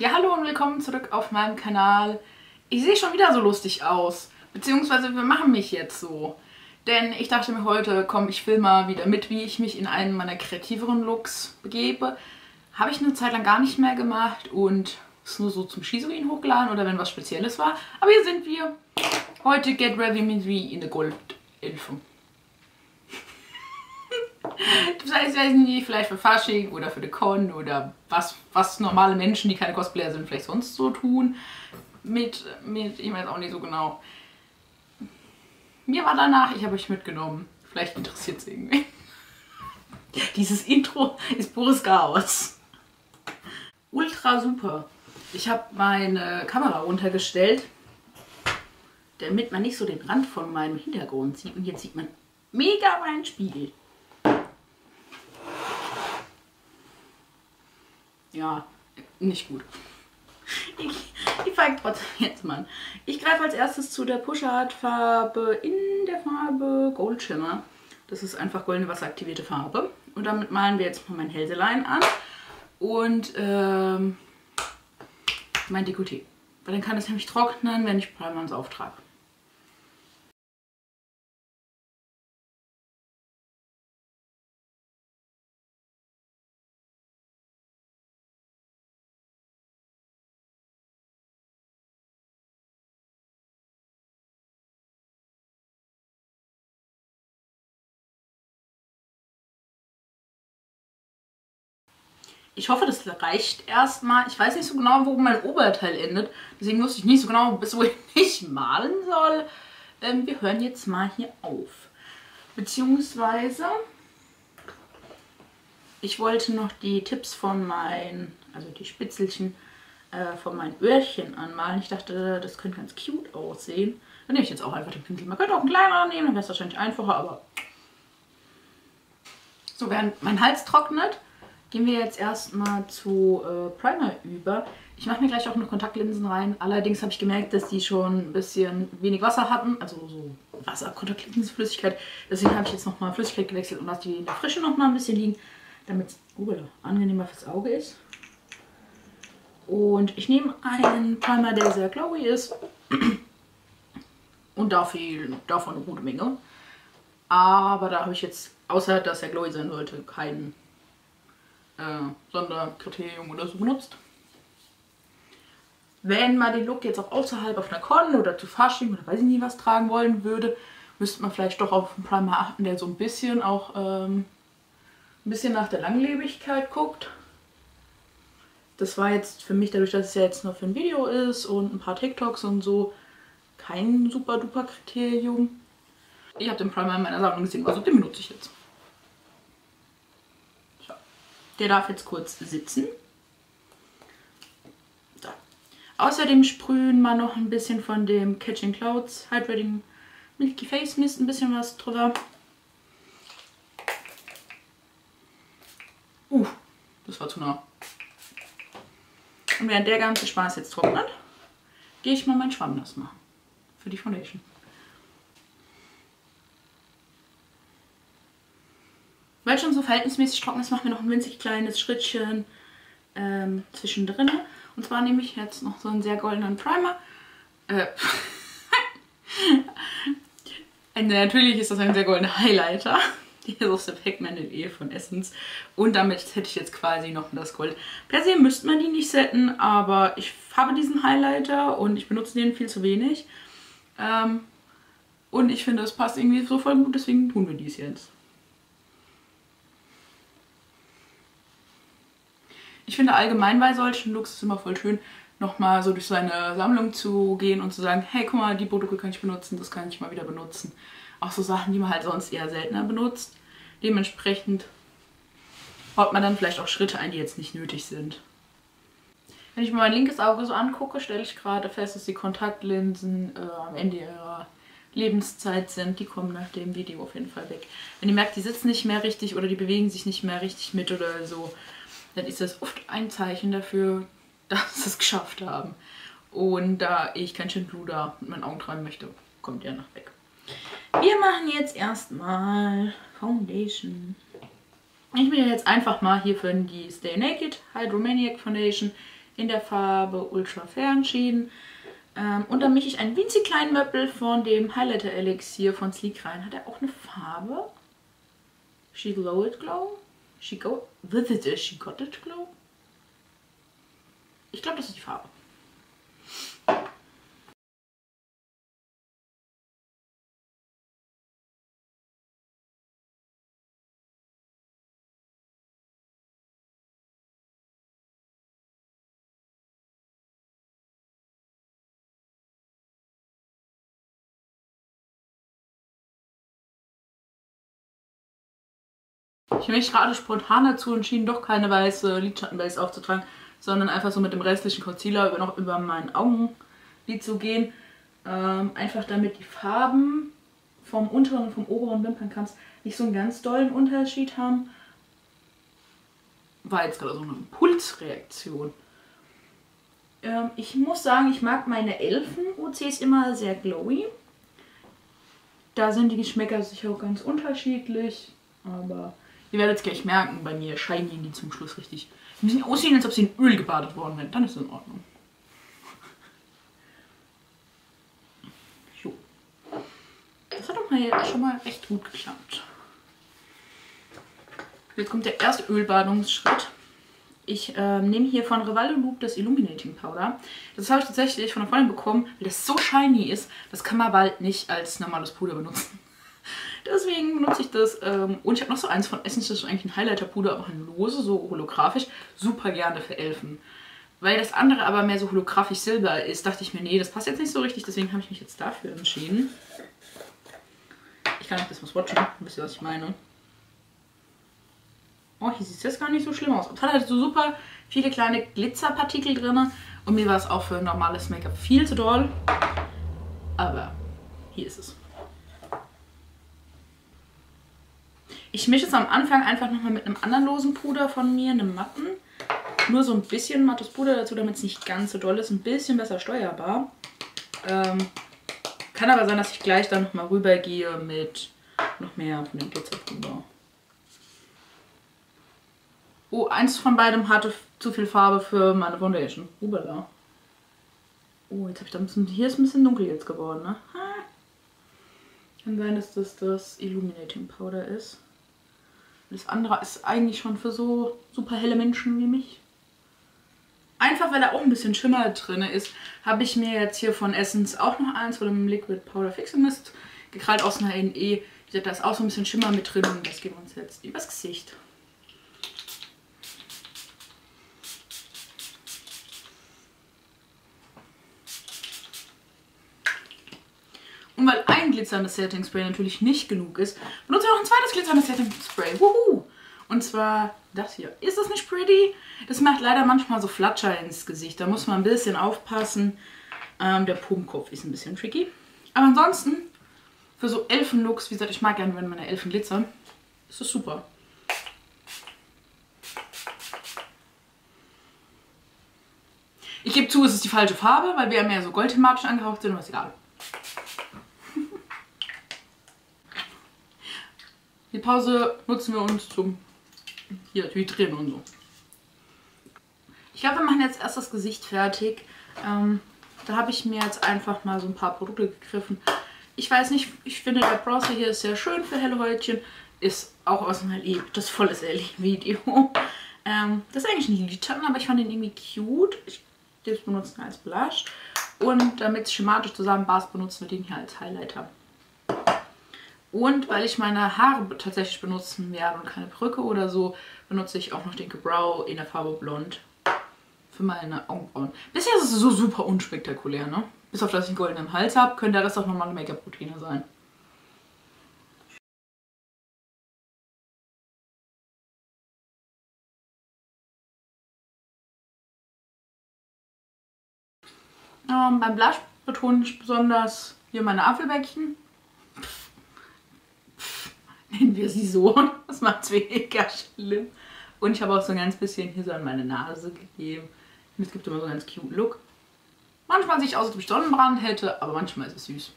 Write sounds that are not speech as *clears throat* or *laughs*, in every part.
Ja, hallo und willkommen zurück auf meinem Kanal. Ich sehe schon wieder so lustig aus, beziehungsweise wir machen mich jetzt so. Denn ich dachte mir heute, komm, ich filme mal wieder mit, wie ich mich in einen meiner kreativeren Looks begebe. Habe ich eine Zeit lang gar nicht mehr gemacht und ist nur so zum Shizuin hochgeladen oder wenn was Spezielles war. Aber hier sind wir. Heute Get Ready mit wie in der Goldelfe. Das heißt, ich weiß nicht, vielleicht für Fasching oder für die Con oder was, was normale Menschen, die keine Cosplayer sind, vielleicht sonst so tun. Mit, mit, ich weiß auch nicht so genau. Mir war danach, ich habe euch mitgenommen. Vielleicht interessiert es irgendwie. *laughs* Dieses Intro ist pures Chaos. Ultra super. Ich habe meine Kamera runtergestellt, damit man nicht so den Rand von meinem Hintergrund sieht. Und jetzt sieht man mega meinen Spiegel. Ja, nicht gut. Ich, ich fange trotzdem jetzt mal an. Ich greife als erstes zu der Pushart Farbe in der Farbe Gold Shimmer. Das ist einfach goldene wasseraktivierte Farbe. Und damit malen wir jetzt mal mein Hälselein an und ähm, mein Dekolleté. Weil dann kann es nämlich trocknen, wenn ich Primer ins auftrage. Ich hoffe, das reicht erstmal. Ich weiß nicht so genau, wo mein Oberteil endet. Deswegen wusste ich nicht so genau, bis wohin *laughs* ich malen soll. Ähm, wir hören jetzt mal hier auf. Beziehungsweise, ich wollte noch die Tipps von meinen, also die Spitzelchen äh, von meinen Öhrchen anmalen. Ich dachte, das könnte ganz cute aussehen. Dann nehme ich jetzt auch einfach den Pinsel. Man könnte auch einen kleineren nehmen, dann wäre es wahrscheinlich einfacher, aber... So, während mein Hals trocknet, gehen wir jetzt erstmal zu äh, Primer über. Ich mache mir gleich auch noch Kontaktlinsen rein. Allerdings habe ich gemerkt, dass die schon ein bisschen wenig Wasser hatten. Also so Wasser, Kontaktlinsenflüssigkeit. Deswegen habe ich jetzt nochmal Flüssigkeit gewechselt und lasse die in der Frische nochmal ein bisschen liegen, damit es uh, angenehmer fürs Auge ist. Und ich nehme einen Primer, der sehr glowy ist. *clears throat* Und dafür, davon eine gute Menge. Aber da habe ich jetzt, außer dass er glowy sein sollte, keinen äh, Sonderkriterium oder so benutzt. Wenn man den Look jetzt auch außerhalb auf einer Con oder zu Fasching oder weiß ich nicht was tragen wollen würde, müsste man vielleicht doch auf einen Primer achten, der so ein bisschen auch ähm, ein bisschen nach der Langlebigkeit guckt. Das war jetzt für mich, dadurch, dass es ja jetzt nur für ein Video ist und ein paar TikToks und so, kein super duper Kriterium. Ich habe den Primer in meiner Sammlung gesehen, also den benutze ich jetzt. Der darf jetzt kurz sitzen. So. Außerdem sprühen wir noch ein bisschen von dem Catching Clouds Hydrating Milky Face Mist, ein bisschen was drüber. Uh, das war zu nah. Und während der ganze Spaß jetzt trocknet, gehe ich mal meinen Schwamm nass machen. Für die Foundation. Weil schon so verhältnismäßig trocken ist, machen wir noch ein winzig kleines Schrittchen ähm, zwischendrin. Und zwar nehme ich jetzt noch so einen sehr goldenen Primer. Äh, *laughs* natürlich ist das ein sehr goldener Highlighter. Hier ist aus der Pigmented E von Essence. Und damit hätte ich jetzt quasi noch das Gold. Per se müsste man die nicht setten, aber ich habe diesen Highlighter und ich benutze den viel zu wenig. Ähm, und ich finde, es passt irgendwie so voll gut, deswegen tun wir dies jetzt. Ich finde allgemein bei solchen Looks ist immer voll schön, nochmal so durch seine Sammlung zu gehen und zu sagen, hey, guck mal, die Produkte kann ich benutzen, das kann ich mal wieder benutzen. Auch so Sachen, die man halt sonst eher seltener benutzt. Dementsprechend baut man dann vielleicht auch Schritte ein, die jetzt nicht nötig sind. Wenn ich mir mein linkes Auge so angucke, stelle ich gerade fest, dass die Kontaktlinsen äh, am Ende ihrer Lebenszeit sind. Die kommen nach dem Video auf jeden Fall weg. Wenn ihr merkt, die sitzen nicht mehr richtig oder die bewegen sich nicht mehr richtig mit oder so, dann ist das oft ein Zeichen dafür, *laughs* dass sie es geschafft haben. Und da ich kein Schindluder mit meinen Augen treiben möchte, kommt ihr nach weg. Wir machen jetzt erstmal Foundation. Ich will jetzt einfach mal hier für die Stay Naked Hydromaniac Foundation in der Farbe Ultra Fair entschieden. Ähm, und dann mische ich einen winzig kleinen Möppel von dem Highlighter Elixier von Sleek rein. Hat er auch eine Farbe? She glow it glow? She go with it, she got it glow? Ich glaube, das ist die Farbe. Ich habe mich gerade spontan dazu entschieden, doch keine weiße Lidschattenbase aufzutragen, sondern einfach so mit dem restlichen Concealer noch über mein Augenlid zu gehen. Ähm, einfach damit die Farben vom unteren und vom oberen Wimpernkrams nicht so einen ganz dollen Unterschied haben. War jetzt gerade so eine Impulsreaktion. Ähm, ich muss sagen, ich mag meine Elfen-OCs immer sehr glowy. Da sind die Geschmäcker sicher auch ganz unterschiedlich, aber Ihr werdet es gleich merken, bei mir scheinen die zum Schluss richtig. Die müssen aussehen, als ob sie in Öl gebadet worden wären. Dann ist es in Ordnung. Jo. Das hat doch mal schon mal recht gut geklappt. Jetzt kommt der erste Ölbadungsschritt. Ich äh, nehme hier von Rivaldo Loop das Illuminating Powder. Das habe ich tatsächlich von einer Freundin bekommen, weil das so shiny ist. Das kann man bald nicht als normales Puder benutzen. Deswegen benutze ich das. Ähm, und ich habe noch so eins von Essence, das ist eigentlich ein Highlighter-Puder, aber ein lose, so holographisch. Super gerne für Elfen. Weil das andere aber mehr so holographisch silber ist, dachte ich mir, nee, das passt jetzt nicht so richtig. Deswegen habe ich mich jetzt dafür entschieden. Ich kann euch das mal swatchen, wisst ihr, was ich meine. Oh, hier sieht es jetzt gar nicht so schlimm aus. Es hat halt so super viele kleine Glitzerpartikel drin. Und mir war es auch für normales Make-up viel zu doll. Aber hier ist es. Ich mische es am Anfang einfach nochmal mit einem anderen losen Puder von mir, einem matten. Nur so ein bisschen mattes Puder dazu, damit es nicht ganz so doll ist. Ein bisschen besser steuerbar. Ähm, kann aber sein, dass ich gleich dann nochmal rübergehe mit noch mehr von dem Glitzerpuder. Oh, eins von beidem hatte zu viel Farbe für meine Foundation. Ubala. Oh, jetzt habe ich da ein bisschen... Hier ist ein bisschen dunkel jetzt geworden, ne? Kann sein, dass das das Illuminating Powder ist. Das andere ist eigentlich schon für so super helle Menschen wie mich. Einfach weil da auch ein bisschen Schimmer drin ist, habe ich mir jetzt hier von Essence auch noch eins von dem Liquid Powder Fixing Mist gekrallt aus einer NE. Da ist auch so ein bisschen Schimmer mit drin und das geben wir uns jetzt übers Gesicht. Und weil ein glitzerndes Setting Spray natürlich nicht genug ist, benutze zweites glitzerndes Setting Spray. Wuhu! Und zwar das hier. Ist das nicht pretty? Das macht leider manchmal so Flatscher ins Gesicht. Da muss man ein bisschen aufpassen. Ähm, der Pumpkopf ist ein bisschen tricky. Aber ansonsten, für so Elfenlooks, wie gesagt, ich mag gerne, wenn meine Elfen glitzern, ist das super. Ich gebe zu, es ist die falsche Farbe, weil wir ja mehr so goldthematisch angehaucht sind, aber ist egal. Die Pause nutzen wir uns zum hier hydrieren und so. Ich glaube, wir machen jetzt erst das Gesicht fertig. Ähm, da habe ich mir jetzt einfach mal so ein paar Produkte gegriffen. Ich weiß nicht, ich finde der Bronzer hier ist sehr schön für helle Häutchen. Ist auch aus einem LE, das volles LE-Video. Ähm, das ist eigentlich ein Lidschatten, aber ich fand den irgendwie cute. Ich den benutzen als Blush. Und damit es schematisch zusammenpasst, benutzen wir den hier als Highlighter. Und weil ich meine Haare tatsächlich benutzen werde und keine Brücke oder so, benutze ich auch noch den Brow in der Farbe Blond für meine Augenbrauen. Bisher ist es so super unspektakulär, ne? Bis auf, dass ich einen goldenen Hals habe, könnte das auch normale Make-up-Routine sein. Ähm, beim Blush betone ich besonders hier meine Apfelbäckchen nennen wir sie so. *laughs* Das macht es weniger schlimm. Und ich habe auch so ein ganz bisschen hier so an meine Nase gegeben. Es gibt immer so einen ganz cute Look. Manchmal sieht es aus, als ob ich Sonnenbrand hätte, aber manchmal ist es süß.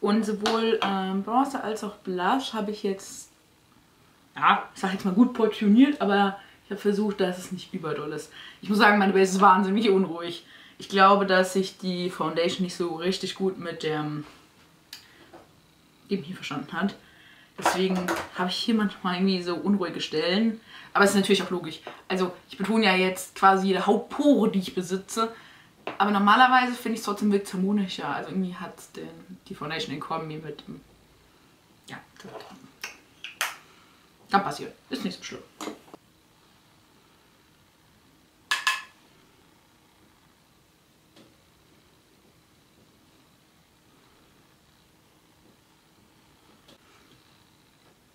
Und sowohl ähm, Bronzer als auch Blush habe ich jetzt, ja, ich sage jetzt mal gut portioniert, aber ich habe versucht, dass es nicht überdoll ist. Ich muss sagen, meine Base ist wahnsinnig unruhig. Ich glaube, dass sich die Foundation nicht so richtig gut mit dem, dem hier verstanden hat. Deswegen habe ich hier manchmal irgendwie so unruhige Stellen. Aber es ist natürlich auch logisch. Also ich betone ja jetzt quasi jede Hautpore, die ich besitze. Aber normalerweise finde ich es trotzdem wirkt harmonischer. Also irgendwie hat den, die Foundation in Kombi mit dem... Ja, kann passieren. Ist nicht so schlimm.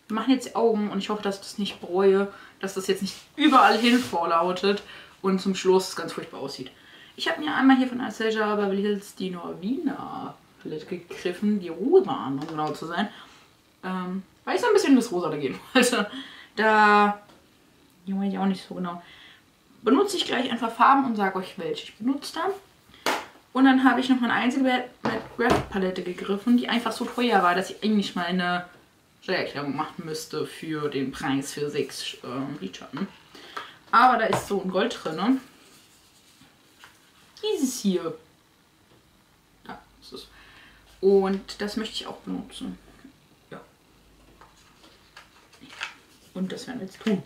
Wir machen jetzt die Augen und ich hoffe, dass ich das nicht bereue, dass das jetzt nicht überall hin vorlautet und zum Schluss ganz furchtbar aussieht. Ich habe mir einmal hier von Anastasia Beverly Hills die Norwina Palette gegriffen, die rosa, um genau zu sein. Ähm, weil ich so ein bisschen das Rosa da geben *laughs* wollte. Da, die weiß ich auch nicht so genau. Benutze ich gleich einfach Farben und sage euch, welche ich benutzt habe. Und dann habe ich noch eine einzige Matte Palette gegriffen, die einfach so teuer war, dass ich eigentlich mal eine Steuererklärung machen müsste für den Preis für sechs ähm, Lidschatten. Aber da ist so ein Gold drin. Dieses hier. Da ist es. Und das möchte ich auch benutzen. Ja. Und das werden wir jetzt tun.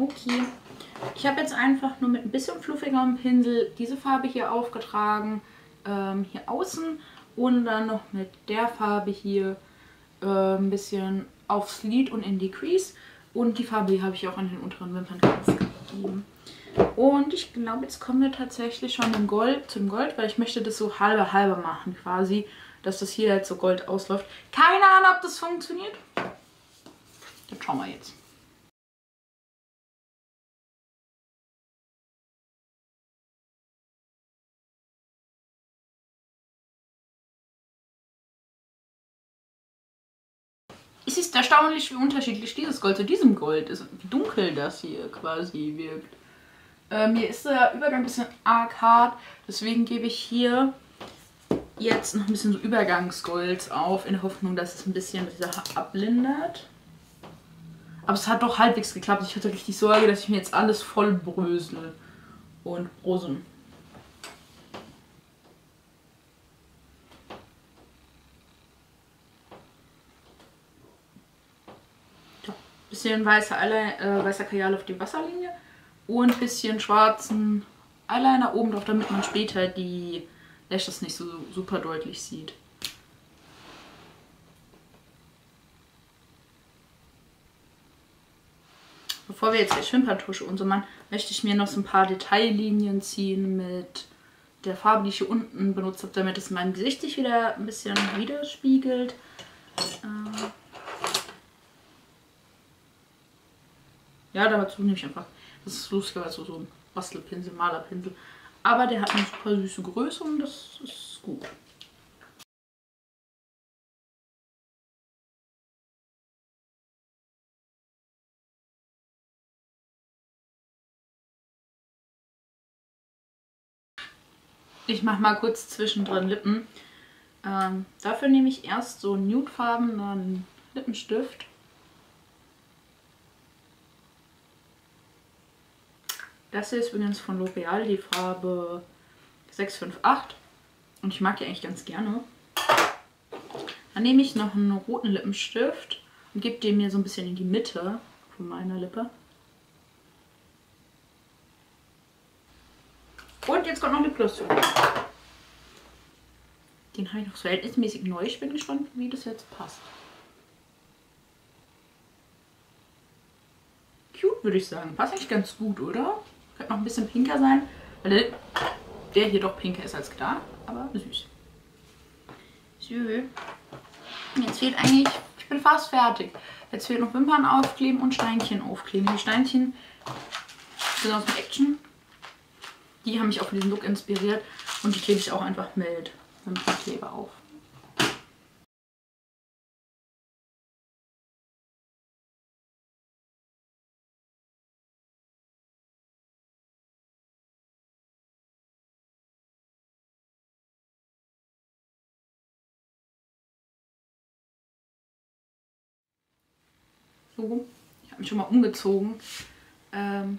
Okay. Ich habe jetzt einfach nur mit ein bisschen fluffigerem Pinsel diese Farbe hier aufgetragen, ähm, hier außen und dann noch mit der Farbe hier äh, ein bisschen aufs Lid und in die Crease und die Farbe habe ich auch an den unteren Wimpernkranz gegeben. Und ich glaube, jetzt kommen wir tatsächlich schon im Gold, zum Gold, weil ich möchte das so halbe halbe machen quasi, dass das hier jetzt so Gold ausläuft. Keine Ahnung, ob das funktioniert. Das schauen wir jetzt. Erstaunlich, wie unterschiedlich dieses Gold zu diesem Gold ist. Wie dunkel das hier quasi wirkt. Ähm, hier ist der Übergang ein bisschen arg hart. Deswegen gebe ich hier jetzt noch ein bisschen so Übergangsgold auf, in der Hoffnung, dass es ein bisschen die Sache ablindert. Aber es hat doch halbwegs geklappt. Ich hatte richtig Sorge, dass ich mir jetzt alles voll brösel und brosen. Bisschen weißer, äh, weißer Kajal auf die Wasserlinie und ein bisschen schwarzen Eyeliner oben drauf, damit man später die Lashes nicht so super deutlich sieht. Bevor wir jetzt die Schimpertusche und so machen, möchte ich mir noch so ein paar Detaillinien ziehen mit der Farbe, die ich hier unten benutzt habe, damit es mein Gesicht sich wieder ein bisschen widerspiegelt. Äh Ja, dazu nehme ich einfach, das ist lustigerweise so ein Bastelpinsel, Malerpinsel. Aber der hat eine super süße Größe und das ist gut. Ich mache mal kurz zwischendrin Lippen. Ähm, dafür nehme ich erst so nudefarbenen Lippenstift Das hier ist übrigens von L'Oreal, die Farbe 658. Und ich mag die eigentlich ganz gerne. Dann nehme ich noch einen roten Lippenstift und gebe den mir so ein bisschen in die Mitte von meiner Lippe. Und jetzt kommt noch Lipgloss. Den habe ich noch verhältnismäßig neu. Ich bin gespannt, wie das jetzt passt. Cute, würde ich sagen. Passt eigentlich ganz gut, oder? Könnte noch ein bisschen pinker sein, weil der hier doch pinker ist als gedacht, aber süß. So. Jetzt fehlt eigentlich, ich bin fast fertig. Jetzt fehlt noch Wimpern aufkleben und Steinchen aufkleben. Die Steinchen sind aus dem Action. Die haben mich auch für diesen Look inspiriert und die klebe ich auch einfach mit Wimpernkleber auf. So. Ich habe mich schon mal umgezogen. Ähm,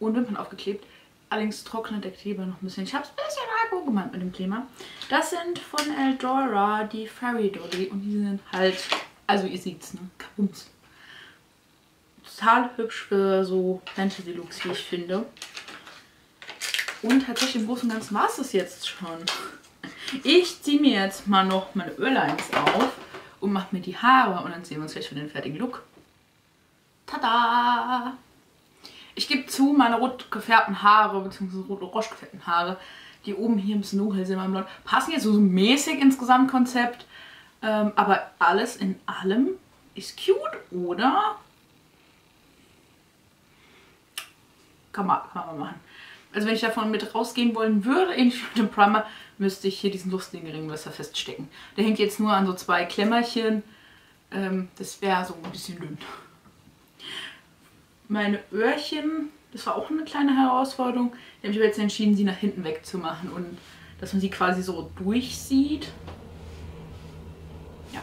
und Wimpern aufgeklebt. Allerdings trocknet der Kleber noch ein bisschen. Ich habe es ein bisschen arg gemacht mit dem Kleber. Das sind von Eldora die Fairy Dolly. Und die sind halt, also ihr seht es, ne? Kabums. Total hübsch für so Fantasy-Looks, wie ich finde. Und tatsächlich im Großen und Ganzen war es das jetzt schon. Ich ziehe mir jetzt mal noch meine Ölines auf und mache mir die Haare und dann sehen wir uns gleich für den fertigen Look. Tada! Ich gebe zu, meine rot gefärbten Haare, beziehungsweise rot orange gefärbten Haare, die oben hier bisschen dunkel sind im Blond, passen jetzt so mäßig ins Gesamtkonzept. Ähm, aber alles in allem ist cute, oder? Kann man, kann man machen. Also wenn ich davon mit rausgehen wollen würde, ähnlich wie mit dem Primer, müsste ich hier diesen lustigen Ringmesser feststecken. Der hängt jetzt nur an so zwei Klemmerchen. Ähm, das wäre so ein bisschen dünn. Meine Öhrchen, das war auch eine kleine Herausforderung. Ich habe mich jetzt entschieden, sie nach hinten wegzumachen und dass man sie quasi so durchsieht. Ja.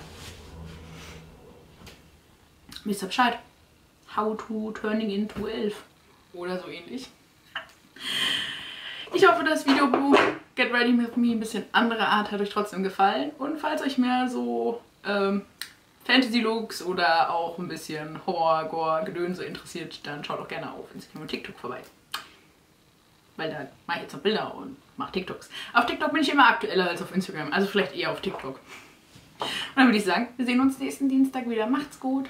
Wisst ihr Bescheid? How to turning into elf. Oder so ähnlich. Ich hoffe, das Video Get Ready With Me ein bisschen andere Art hat euch trotzdem gefallen. Und falls euch mehr so ähm, Fantasy-Looks oder auch ein bisschen Horror, Gore, Gedönse interessiert, dann schaut doch gerne auf Instagram und TikTok vorbei. Weil da mache ich jetzt noch Bilder und mache TikToks. Auf TikTok bin ich immer aktueller als auf Instagram, also vielleicht eher auf TikTok. Und dann würde ich sagen, wir sehen uns nächsten Dienstag wieder. Macht's gut!